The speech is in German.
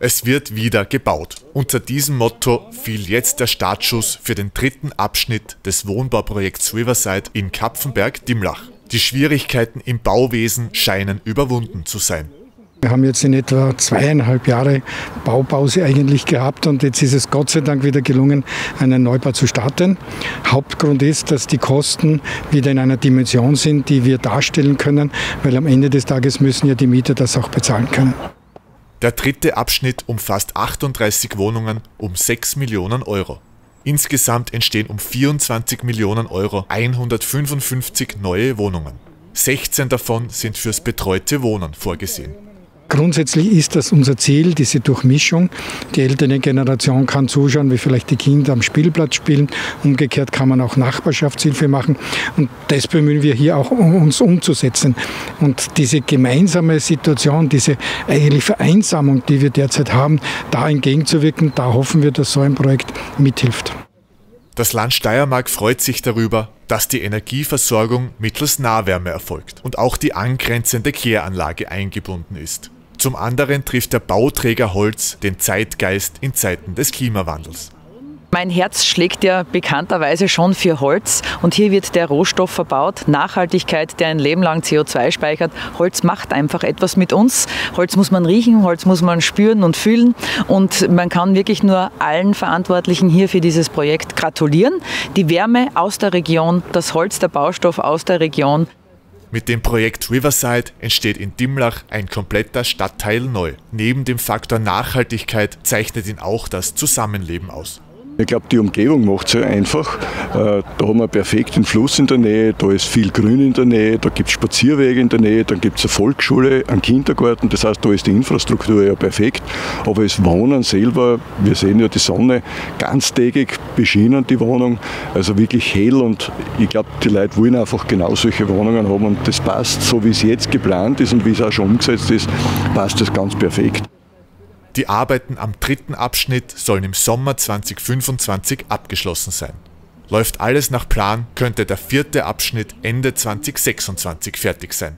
Es wird wieder gebaut. Unter diesem Motto fiel jetzt der Startschuss für den dritten Abschnitt des Wohnbauprojekts Riverside in Kapfenberg-Dimlach. Die Schwierigkeiten im Bauwesen scheinen überwunden zu sein. Wir haben jetzt in etwa zweieinhalb Jahre Baupause eigentlich gehabt und jetzt ist es Gott sei Dank wieder gelungen, einen Neubau zu starten. Hauptgrund ist, dass die Kosten wieder in einer Dimension sind, die wir darstellen können, weil am Ende des Tages müssen ja die Mieter das auch bezahlen können. Der dritte Abschnitt umfasst 38 Wohnungen um 6 Millionen Euro. Insgesamt entstehen um 24 Millionen Euro 155 neue Wohnungen. 16 davon sind fürs betreute Wohnen vorgesehen. Grundsätzlich ist das unser Ziel, diese Durchmischung. Die ältere Generation kann zuschauen, wie vielleicht die Kinder am Spielplatz spielen. Umgekehrt kann man auch Nachbarschaftshilfe machen. Und das bemühen wir hier auch, um uns umzusetzen. Und diese gemeinsame Situation, diese eigentlich Vereinsamung, die wir derzeit haben, da entgegenzuwirken, da hoffen wir, dass so ein Projekt mithilft. Das Land Steiermark freut sich darüber, dass die Energieversorgung mittels Nahwärme erfolgt und auch die angrenzende Kehranlage eingebunden ist. Zum anderen trifft der Bauträger Holz den Zeitgeist in Zeiten des Klimawandels. Mein Herz schlägt ja bekannterweise schon für Holz und hier wird der Rohstoff verbaut, Nachhaltigkeit, der ein Leben lang CO2 speichert. Holz macht einfach etwas mit uns. Holz muss man riechen, Holz muss man spüren und fühlen und man kann wirklich nur allen Verantwortlichen hier für dieses Projekt gratulieren. Die Wärme aus der Region, das Holz, der Baustoff aus der Region, mit dem Projekt Riverside entsteht in Dimlach ein kompletter Stadtteil neu. Neben dem Faktor Nachhaltigkeit zeichnet ihn auch das Zusammenleben aus. Ich glaube, die Umgebung macht es ja einfach. Äh, da haben wir perfekt den Fluss in der Nähe, da ist viel Grün in der Nähe, da gibt es Spazierwege in der Nähe, dann gibt es eine Volksschule, einen Kindergarten, das heißt, da ist die Infrastruktur ja perfekt. Aber das Wohnen selber, wir sehen ja die Sonne ganztägig beschienen, die Wohnung, also wirklich hell und ich glaube, die Leute wollen einfach genau solche Wohnungen haben und das passt, so wie es jetzt geplant ist und wie es auch schon umgesetzt ist, passt das ganz perfekt. Die Arbeiten am dritten Abschnitt sollen im Sommer 2025 abgeschlossen sein. Läuft alles nach Plan, könnte der vierte Abschnitt Ende 2026 fertig sein.